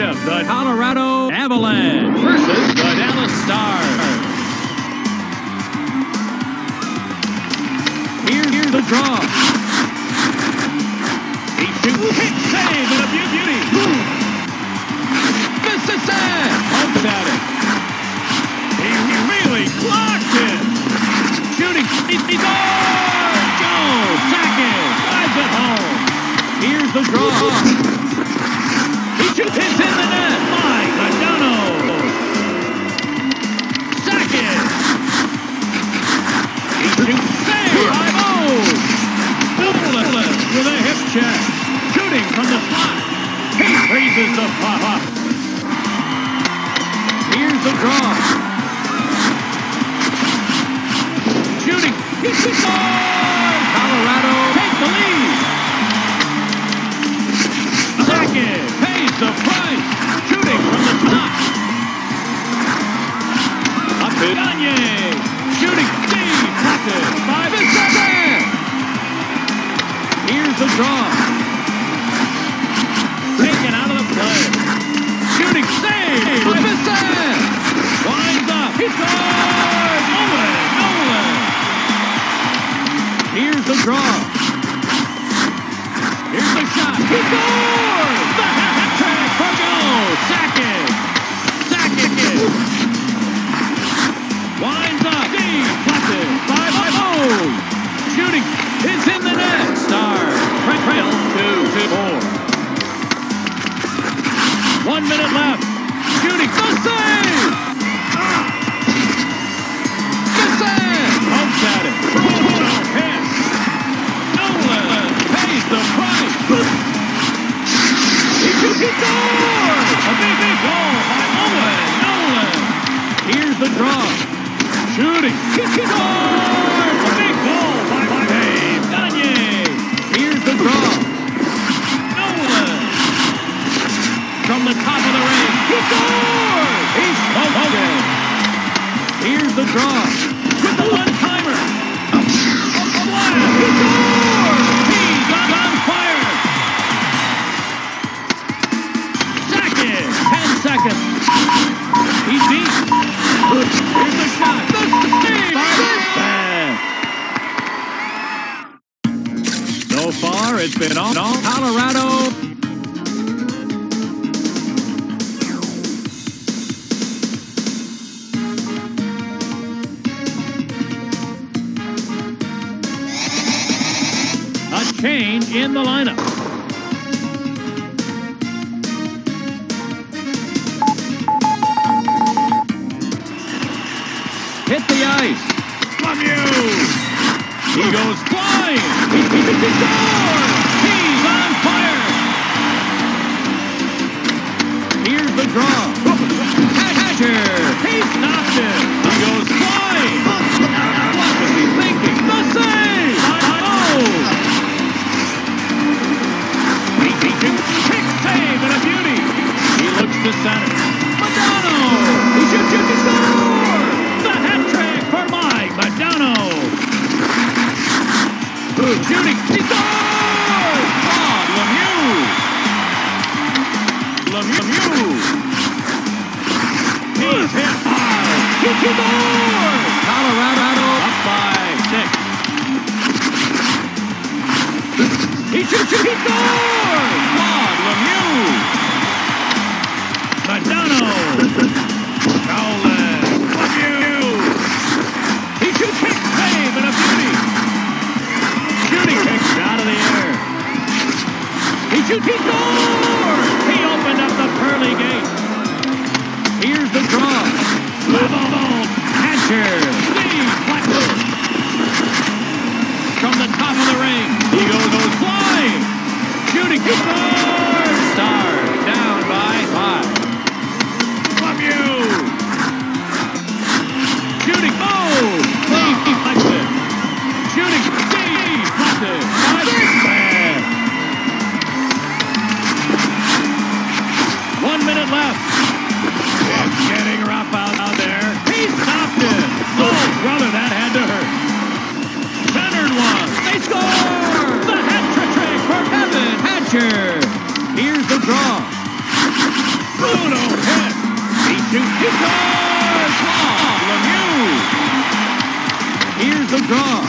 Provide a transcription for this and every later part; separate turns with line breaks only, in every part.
matchup, the Colorado Avalanche versus the Dallas Stars. Here, here's the draw. He shoots, hit, save, and a beau- beauty. This is it. Pumps at it. He, he really clocked it. Shooting, he, he scores! Joe Sakic drives it home. Here's the draw. The draw. Shooting. He scores! Colorado takes the lead. Second pays the price. Shooting from the top. Up to Gagner. Shooting deep. Pocket. Five and seven. Here's the draw. Scores. Nolan. Nolan. Here's the draw. Here's the shot. He scores. He scores. A big, big goal by Owen Nolan. Here's the draw. Shooting. He scores. A big goal by Dave Gagner. Here's the draw. Nolan. From the top of the ring. He scores. He's it. Here's the draw. Been all, Colorado. A change in the lineup. Hit the ice. Lemieux. He goes flying. He, he, he scores. Draw. Hatcher. He stops it. He goes flying. What was he thinking? The save. Oh. He, he shoots. Kick save and a beauty. He looks to center. Modano. He shoots, shoots, he scores. The hat trick for Mike Modano. Good shooting. Hard. He scores. Colorado up by six. He shoots, he scores! Claude Lemieux! Modano! Howland! Lemieux! He shoots, kick, save, and a beauty! Shooting kicks out of the air. He shoots, he scores! He opened up the pearly gate. Here's the draw. Level Hatcher! Steve Blackwood! From the top of the ring, he goes, flying. Shooting, he Bruno hit. He shoots his goal. Lemieux. Here's the draw.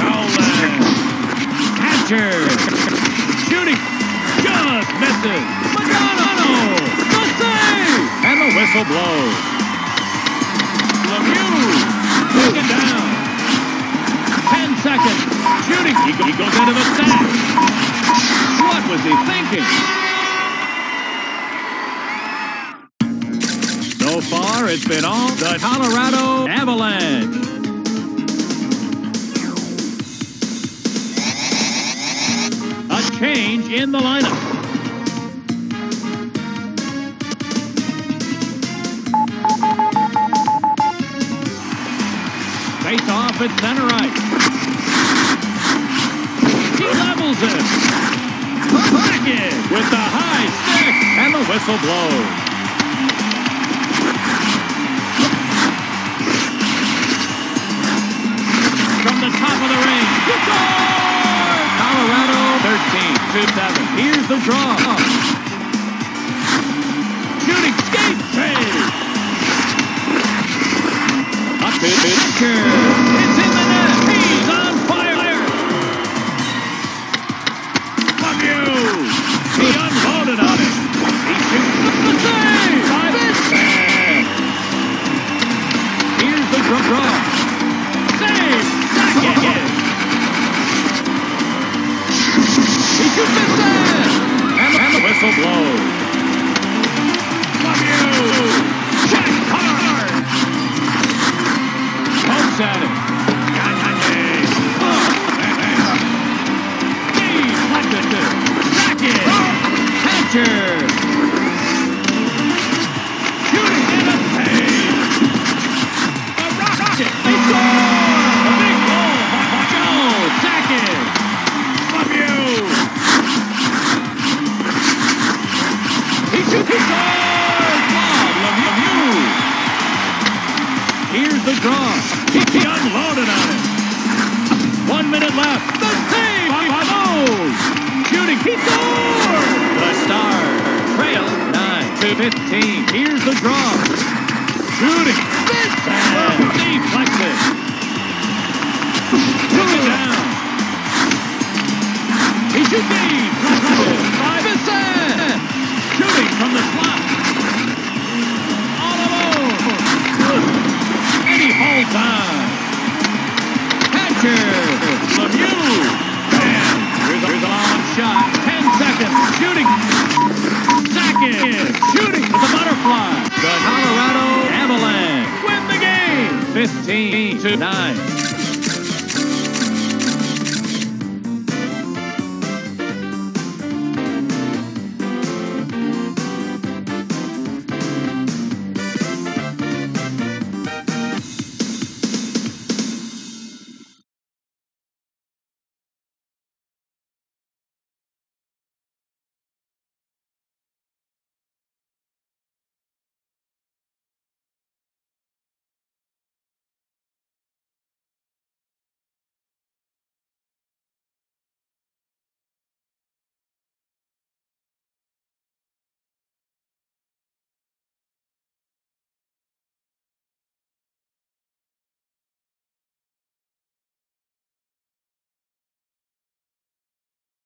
Nolan. Hatcher. Shooting. Just misses. Modano. The save. And the whistle blows. Lemieux. Taken down. Ten seconds. Shooting. He, he goes into the sack. What was he thinking? Far, it's been all the Colorado Avalanche. A change in the lineup. Face off at center right. He levels it. Back it with the high stick. And the whistle blows. The top of the ring. Colorado 13 to 7. Here's the draw. Shooting skate save. Up to Fischer. The. And, and the whistle blows. Lemieux. Check hard. Pokes at him. Gagner. Oh. Deflected it. Hatcher. Scores. Bob Lemieux. Here's the draw. He, he unloaded on it. One minute left. The save by Bose. Shooting. He scores. The Stars trail 9 to 15. Here's the draw. Shooting. Save. Deflected. Took it down. He shoots deep. Hatcher. Lemieux. And here's a, here's a long shot. Ten seconds. Shooting. Sakic. Shooting with the butterfly. The Colorado Avalanche win the game. 15 to 9.